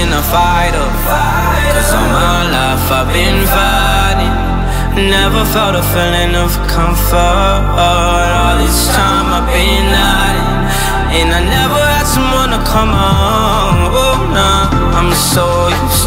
been a fighter. Cause all my life I've been fighting. Never felt a feeling of comfort. All this time I've been hiding. And I never had someone to come on. Oh, nah, I'm so used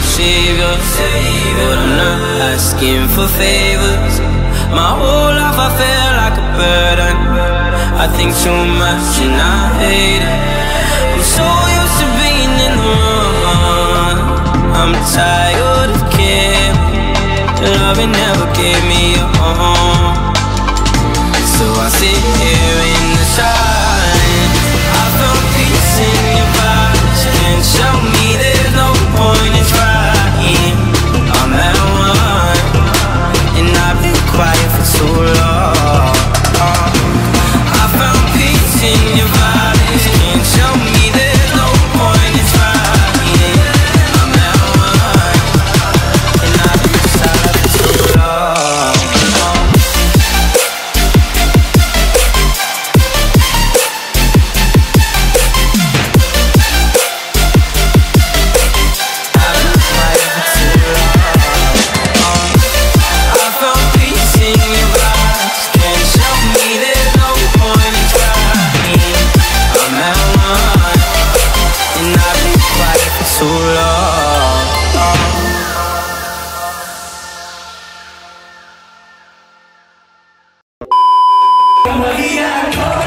savior, but I'm not asking for favors. My whole life I feel like a burden. I think too much and I hate it. I'm so used to being in the wrong. I'm tired of caring. Love never gave me a home. Maria,